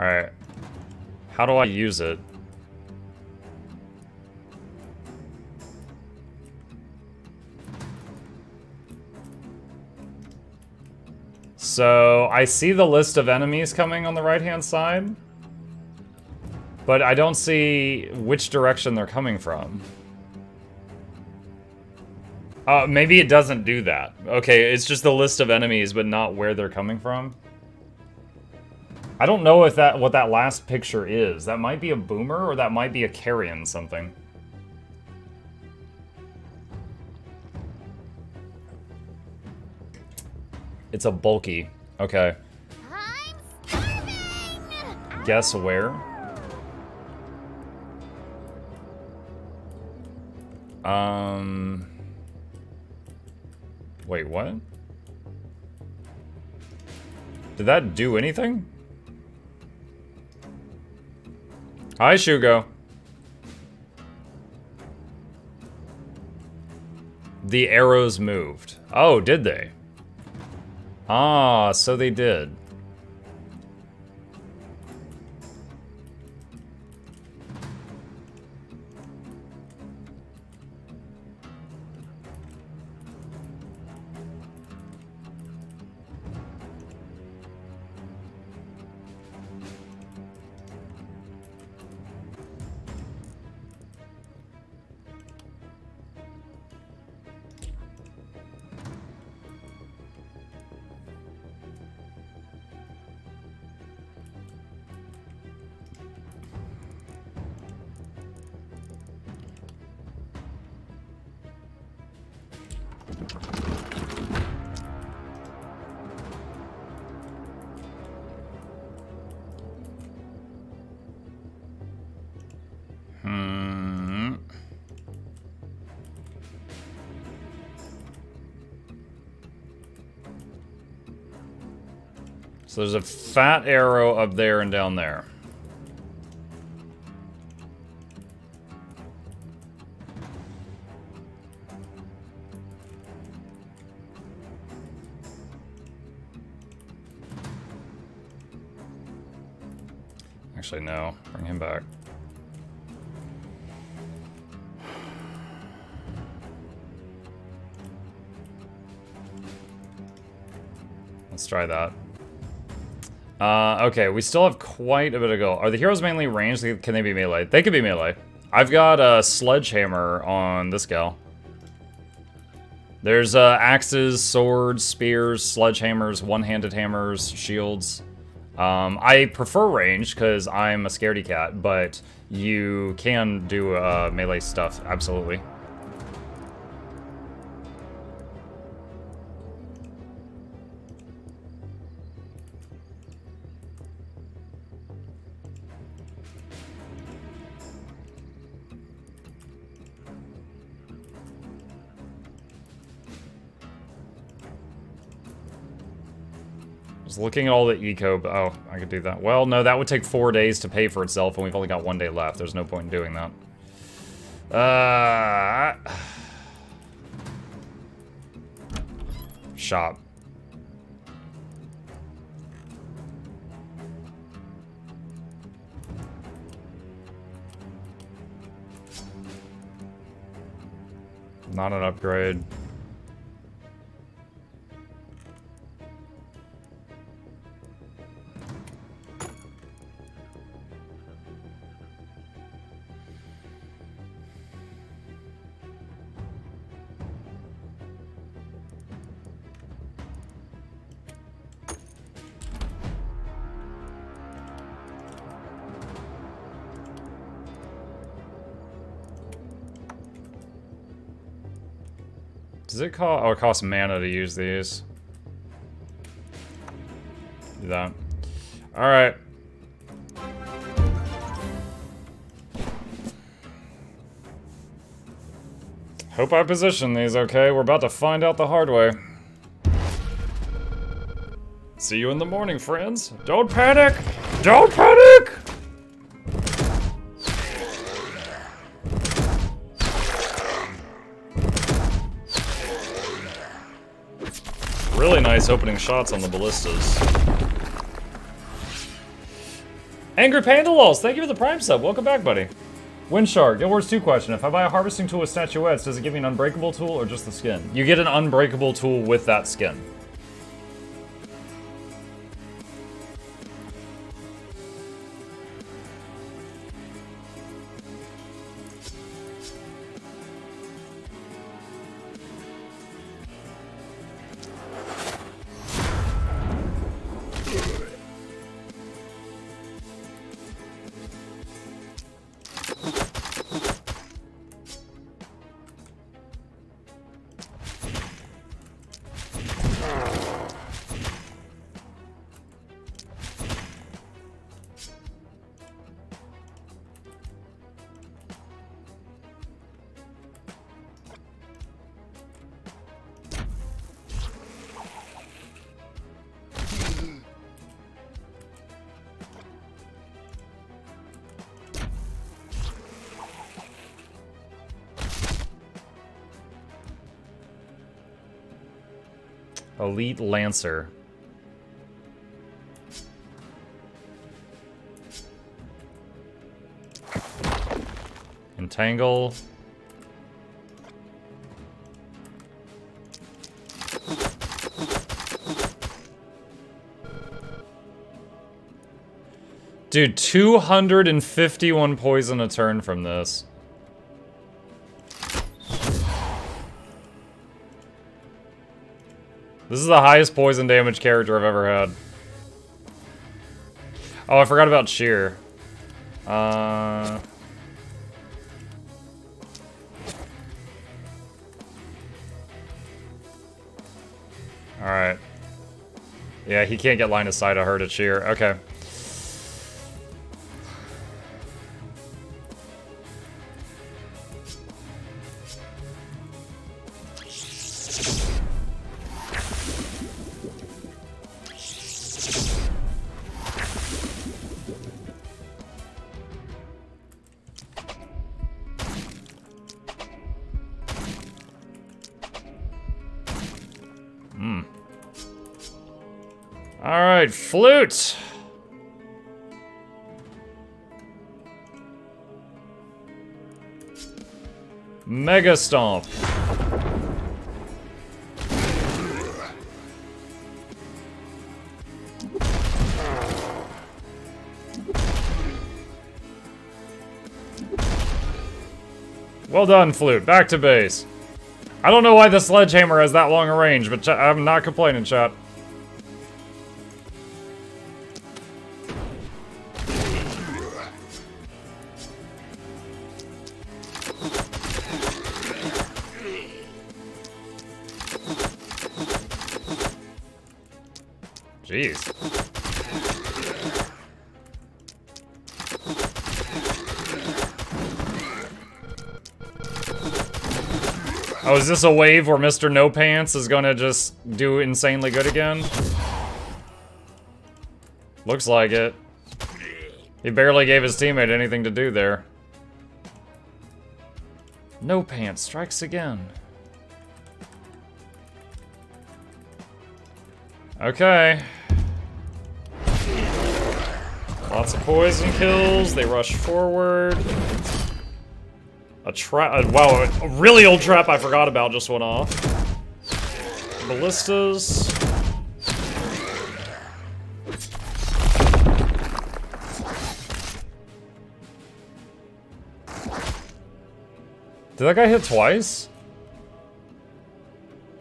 Alright. How do I use it? So, I see the list of enemies coming on the right-hand side. But I don't see which direction they're coming from. Uh, maybe it doesn't do that. Okay, it's just the list of enemies, but not where they're coming from. I don't know if that what that last picture is. That might be a boomer, or that might be a carrion something. It's a bulky. Okay. Guess where? Um... Wait, what? Did that do anything? Hi, Shugo. The arrows moved. Oh, did they? Ah, so they did. Hmm. So there's a fat arrow up there and down there. Actually, no. Bring him back. Let's try that. Uh, okay, we still have quite a bit to go. Are the heroes mainly ranged? Can they be melee? They could be melee. I've got a sledgehammer on this gal. There's uh, axes, swords, spears, sledgehammers, one-handed hammers, shields. Um, I prefer range because I'm a scaredy cat, but you can do uh, melee stuff, absolutely. Looking at all the eco. Oh, I could do that. Well, no, that would take four days to pay for itself, and we've only got one day left. There's no point in doing that. Uh, shop. Not an upgrade. Does it cost? Oh, it costs mana to use these. Do that. All right. Hope I position these okay. We're about to find out the hard way. See you in the morning, friends. Don't panic! Don't panic! Nice opening shots on the ballistas. Angry Panda thank you for the Prime sub. Welcome back, buddy. Windshark, Guild Wars 2 question. If I buy a harvesting tool with statuettes, does it give me an unbreakable tool or just the skin? You get an unbreakable tool with that skin. Elite Lancer. Entangle. Dude, 251 poison a turn from this. This is the highest poison damage character I've ever had. Oh, I forgot about Cheer. Uh... Alright. Yeah, he can't get line of sight. I heard it Cheer. Okay. Flute! Mega Stomp. Well done, Flute. Back to base. I don't know why the Sledgehammer has that long a range, but I'm not complaining, chat. This a wave where Mr. No Pants is gonna just do insanely good again? Looks like it. He barely gave his teammate anything to do there. No Pants strikes again. Okay. Lots of poison kills, they rush forward. A trap. Uh, wow, a really old trap I forgot about just went off. Ballistas. Did that guy hit twice?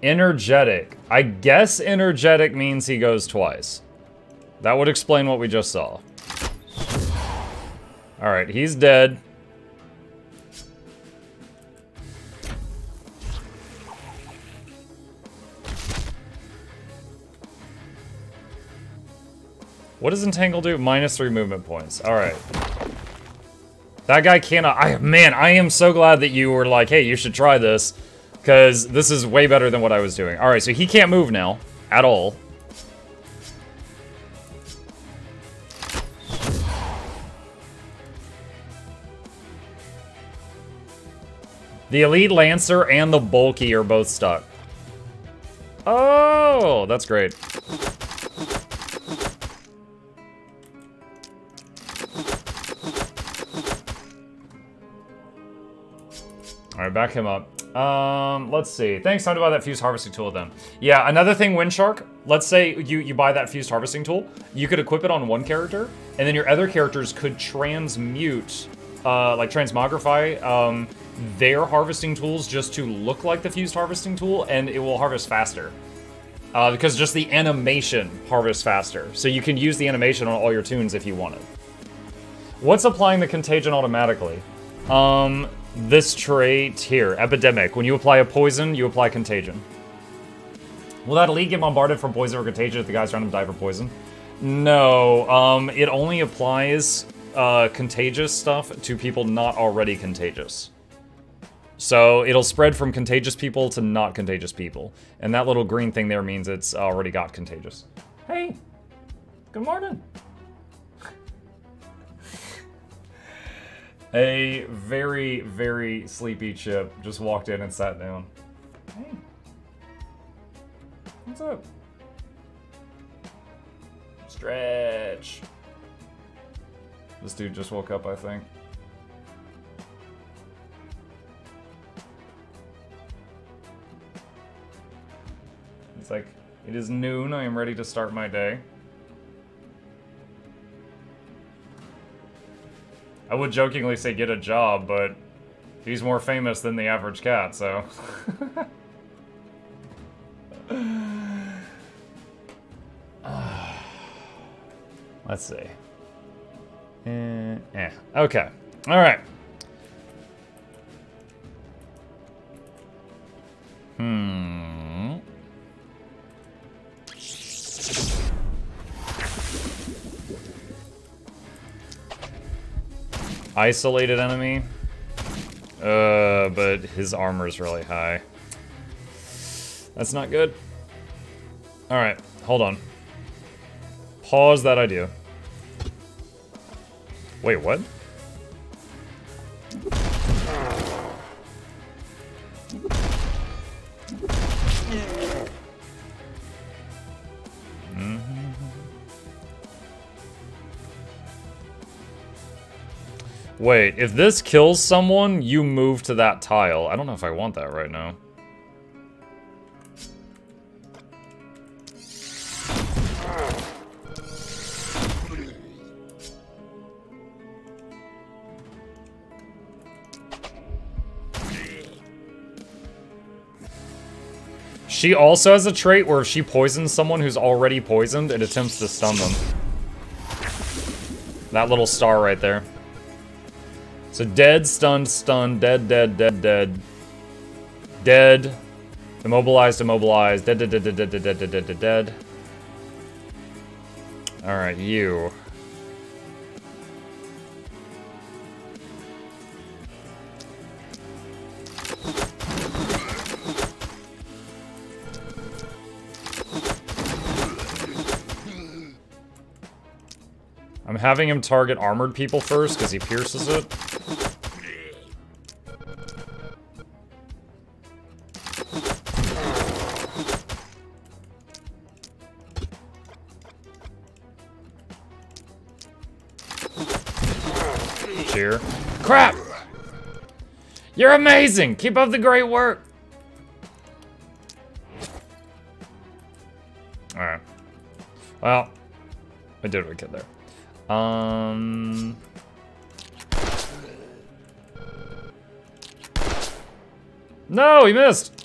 Energetic. I guess energetic means he goes twice. That would explain what we just saw. Alright, he's dead. What does Entangle do? Minus three movement points. Alright. That guy cannot... I Man, I am so glad that you were like, hey, you should try this. Because this is way better than what I was doing. Alright, so he can't move now. At all. The Elite Lancer and the Bulky are both stuck. Oh, that's great. Back him up. Um, let's see. Thanks, time to buy that fused harvesting tool then. Yeah, another thing, Windshark, let's say you, you buy that fused harvesting tool, you could equip it on one character, and then your other characters could transmute, uh, like transmogrify, um, their harvesting tools just to look like the fused harvesting tool, and it will harvest faster. Uh, because just the animation harvests faster. So you can use the animation on all your toons if you wanted. What's applying the contagion automatically? Um, this trait here, Epidemic. When you apply a poison, you apply contagion. Will that elite get bombarded from poison or contagion if the guys around him die for poison? No, um, it only applies uh, contagious stuff to people not already contagious. So it'll spread from contagious people to not contagious people. And that little green thing there means it's already got contagious. Hey, good morning. A very, very sleepy chip just walked in and sat down. Hey. What's up? Stretch. This dude just woke up, I think. It's like, it is noon, I am ready to start my day. I would jokingly say get a job, but he's more famous than the average cat, so... Let's see. Eh, eh. Okay. All right. Isolated enemy. Uh, but his armor is really high. That's not good. Alright, hold on. Pause that idea. Wait, what? Wait, if this kills someone, you move to that tile. I don't know if I want that right now. She also has a trait where if she poisons someone who's already poisoned, it attempts to stun them. That little star right there. So dead, stunned, stunned, dead, dead, dead, dead. Dead. Immobilized, immobilized. Dead, dead, dead, dead, dead, dead, dead, dead, dead, dead. Alright, you. I'm having him target armored people first, because he pierces it. You're amazing! Keep up the great work! Alright. Well, I did what I could there. Um... No, he missed!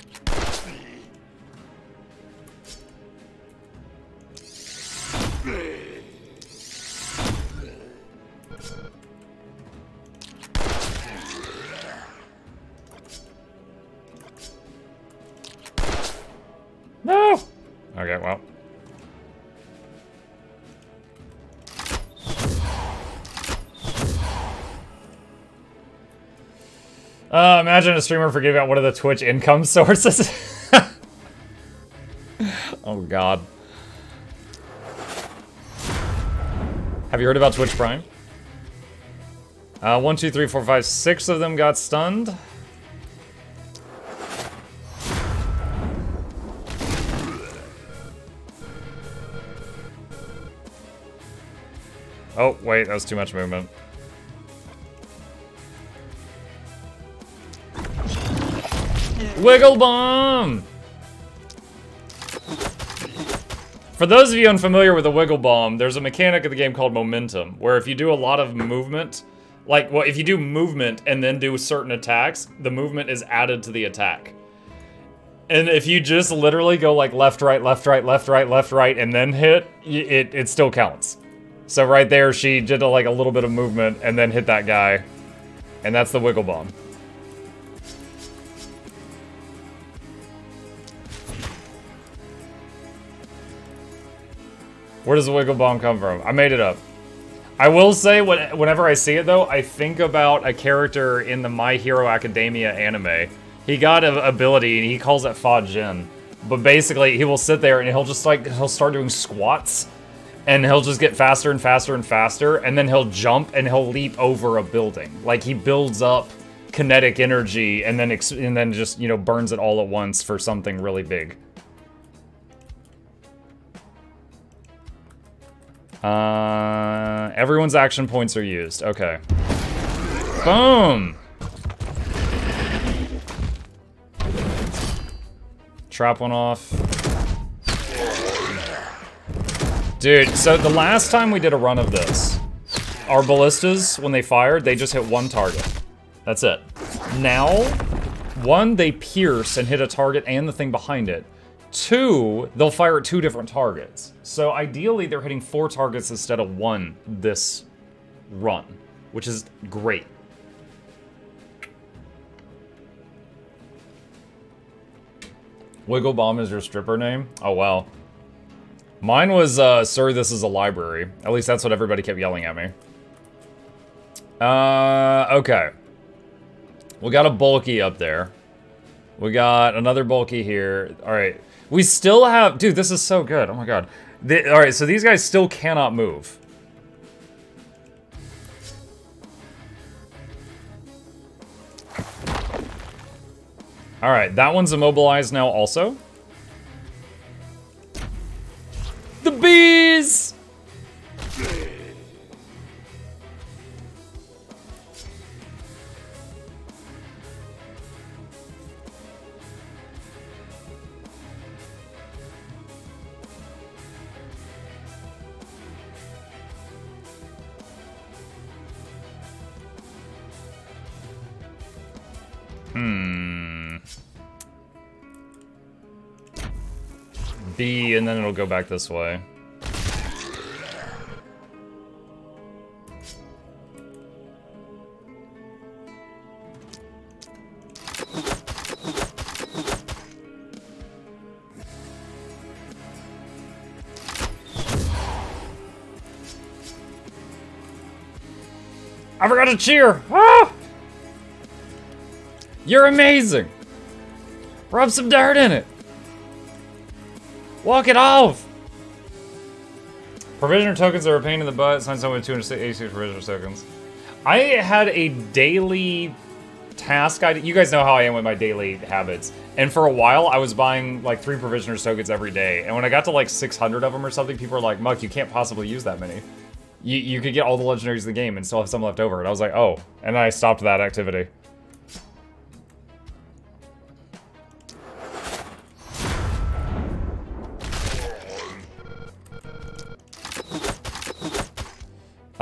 Imagine a streamer forgetting about one of the Twitch income sources. oh god. Have you heard about Twitch Prime? Uh, one, two, three, four, five, six of them got stunned. Oh, wait, that was too much movement. Wiggle Bomb! For those of you unfamiliar with the Wiggle Bomb, there's a mechanic of the game called Momentum, where if you do a lot of movement, like, well, if you do movement and then do certain attacks, the movement is added to the attack. And if you just literally go like left, right, left, right, left, right, left, right, and then hit, it, it still counts. So right there, she did a, like a little bit of movement and then hit that guy. And that's the Wiggle Bomb. Where does the Wiggle Bomb come from? I made it up. I will say, whenever I see it though, I think about a character in the My Hero Academia anime. He got an ability, and he calls it Fa Jin. But basically, he will sit there and he'll just like, he'll start doing squats. And he'll just get faster and faster and faster. And then he'll jump and he'll leap over a building. Like, he builds up kinetic energy and then, and then just, you know, burns it all at once for something really big. Uh, everyone's action points are used. Okay. Boom! Trap one off. Dude, so the last time we did a run of this, our ballistas, when they fired, they just hit one target. That's it. Now, one, they pierce and hit a target and the thing behind it. Two, they'll fire at two different targets. So ideally, they're hitting four targets instead of one this run, which is great. Wiggle Bomb is your stripper name? Oh, wow. Mine was, uh, Sir, this is a library. At least that's what everybody kept yelling at me. Uh, okay. We got a bulky up there. We got another bulky here. All right. We still have... Dude, this is so good. Oh my god. The, all right, so these guys still cannot move. All right, that one's immobilized now also. The bees! Hmm. B, and then it'll go back this way. I forgot to cheer! Ah! You're amazing! Rub some dirt in it! Walk it off! Provisioner tokens are a pain in the butt. Sign someone with 286 provisioner tokens. I had a daily task. I, you guys know how I am with my daily habits. And for a while, I was buying like three provisioner tokens every day. And when I got to like 600 of them or something, people were like, Muck, you can't possibly use that many. You, you could get all the legendaries in the game and still have some left over. And I was like, oh. And I stopped that activity.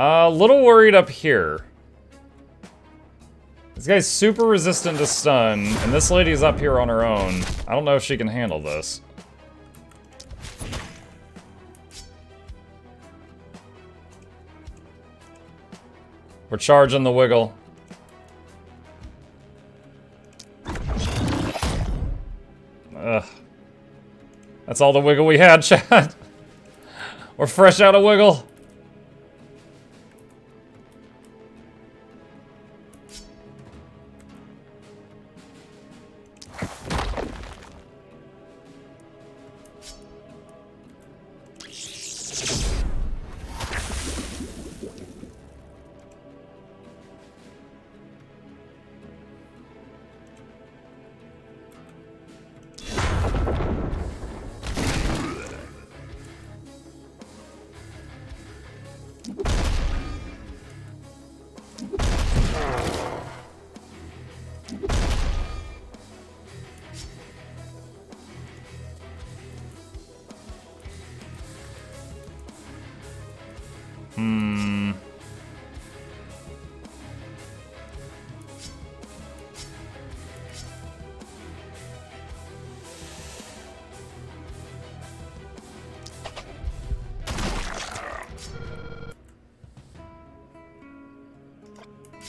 A uh, little worried up here. This guy's super resistant to stun, and this lady's up here on her own. I don't know if she can handle this. We're charging the wiggle. Ugh. That's all the wiggle we had, Chad. We're fresh out of wiggle.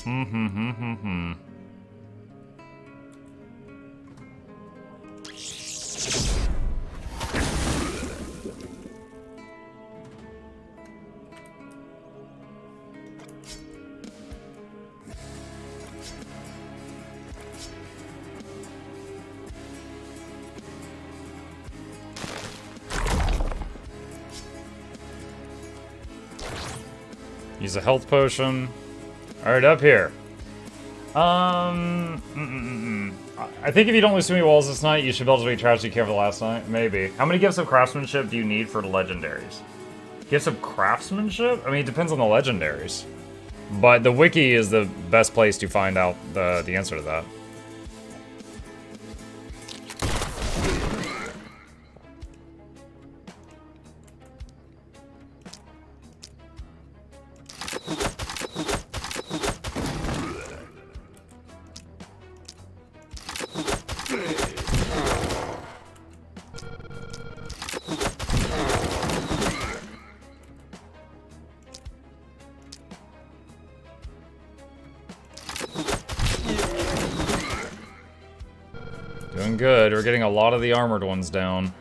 Use a health potion. Alright, up here. Um, mm -mm -mm. I think if you don't lose too many walls this night, you should be able to be for the last night. Maybe. How many gifts of craftsmanship do you need for the legendaries? Gifts of craftsmanship? I mean, it depends on the legendaries. But the wiki is the best place to find out the, the answer to that. Good. We're getting a lot of the armored ones down.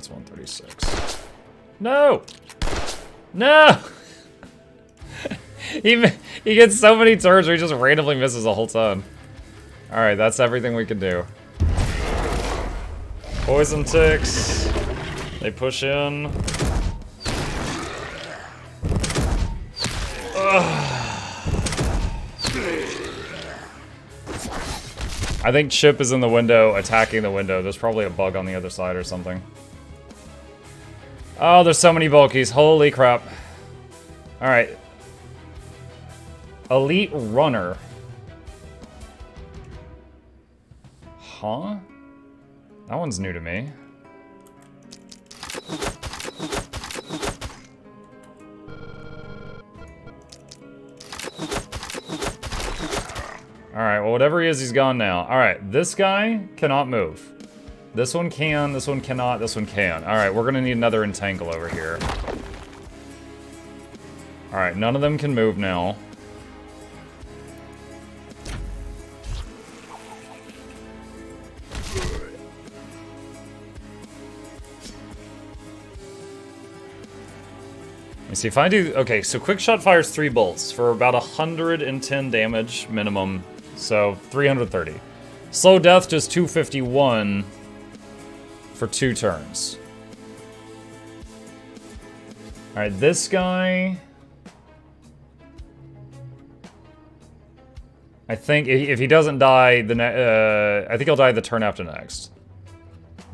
That's 136. No! No! he, he gets so many turns where he just randomly misses a whole ton. Alright, that's everything we can do. Poison ticks. They push in. I think Chip is in the window, attacking the window. There's probably a bug on the other side or something. Oh, there's so many bulkies. Holy crap. Alright. Elite Runner. Huh? That one's new to me. Alright, well, whatever he is, he's gone now. Alright, this guy cannot move. This one can, this one cannot, this one can. Alright, we're gonna need another entangle over here. Alright, none of them can move now. Let me see if I do... Okay, so quick shot fires three bolts for about 110 damage minimum so 330. Slow death just 251 for two turns. Alright, this guy... I think if he doesn't die, the uh, I think he'll die the turn after next.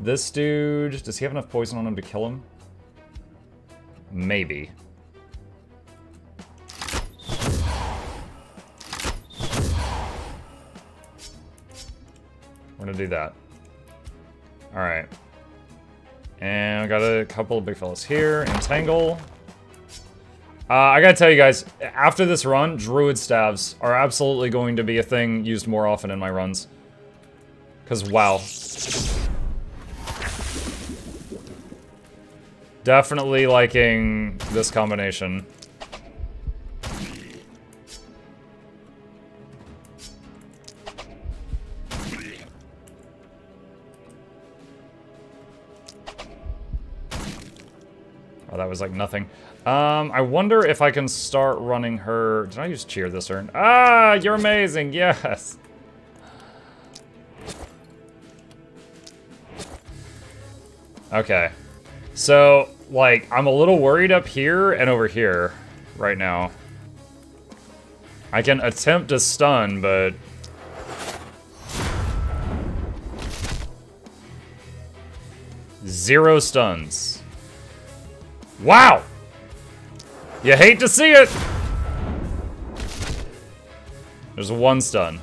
This dude, does he have enough poison on him to kill him? Maybe. We're gonna do that. Alright. And I got a couple of big fellas here. Entangle. Uh, I gotta tell you guys, after this run, Druid Staves are absolutely going to be a thing used more often in my runs. Because, wow. Definitely liking this combination. Was like nothing. Um, I wonder if I can start running her... Did I use cheer this turn? Ah, you're amazing, yes! Okay. So, like, I'm a little worried up here and over here right now. I can attempt to stun, but... Zero stuns. Wow! You hate to see it! There's one stun.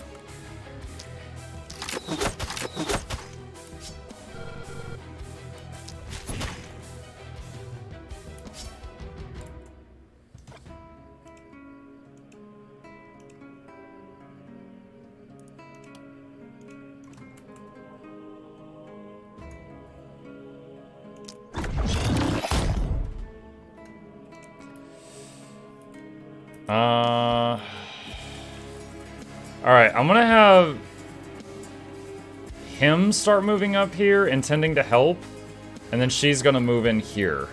Start moving up here, intending to help, and then she's gonna move in here.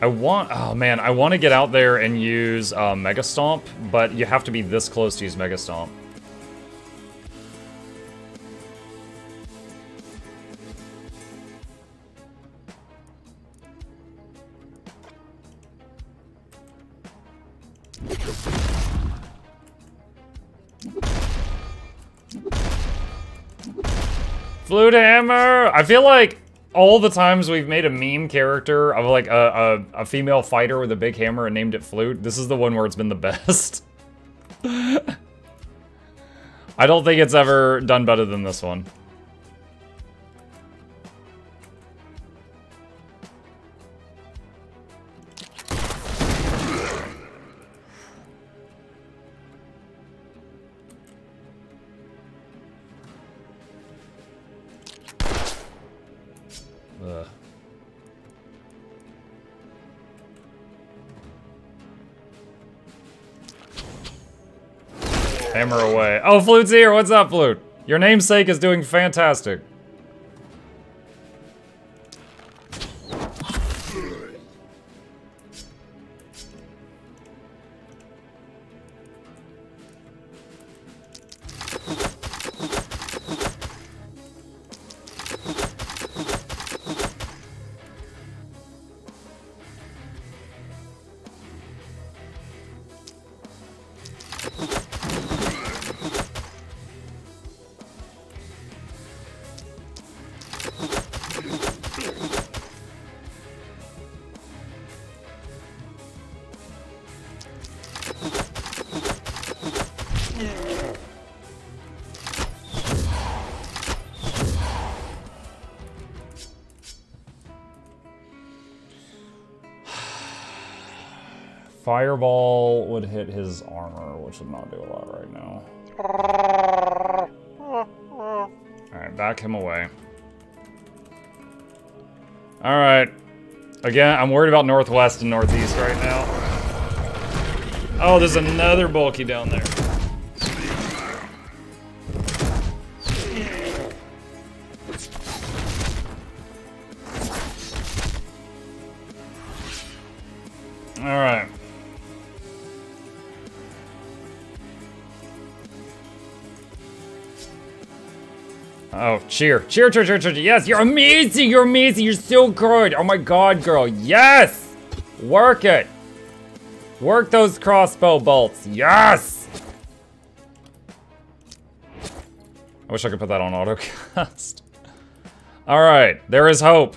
I want, oh man, I want to get out there and use uh, Mega Stomp, but you have to be this close to use Mega Stomp. Flute Hammer! I feel like all the times we've made a meme character of like a, a, a, female fighter with a big hammer and named it Flute, this is the one where it's been the best. I don't think it's ever done better than this one. Away. Oh, Flute's here. What's up, Flute? Your namesake is doing fantastic. Fireball would hit his armor, which would not do a lot right now. Alright, back him away. Alright. Again, I'm worried about northwest and northeast right now. Oh, there's another bulky down there. Oh, cheer. Cheer, cheer, cheer, cheer. Yes, you're amazing. You're amazing. You're so good. Oh my god, girl. Yes! Work it. Work those crossbow bolts. Yes! I wish I could put that on autocast. Alright, there is hope.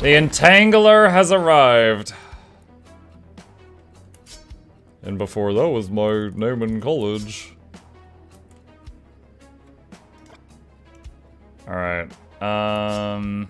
The Entangler has arrived. And before that was my name in college. Alright. Um...